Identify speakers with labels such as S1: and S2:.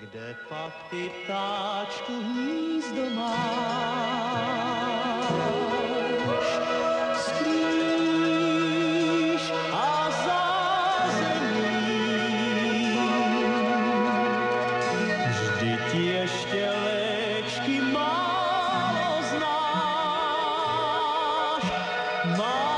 S1: Kde pak ty ptáčku hnízdo máš? Skrýš a zázemíš. Vždyť ještě léčky málo znáš. málo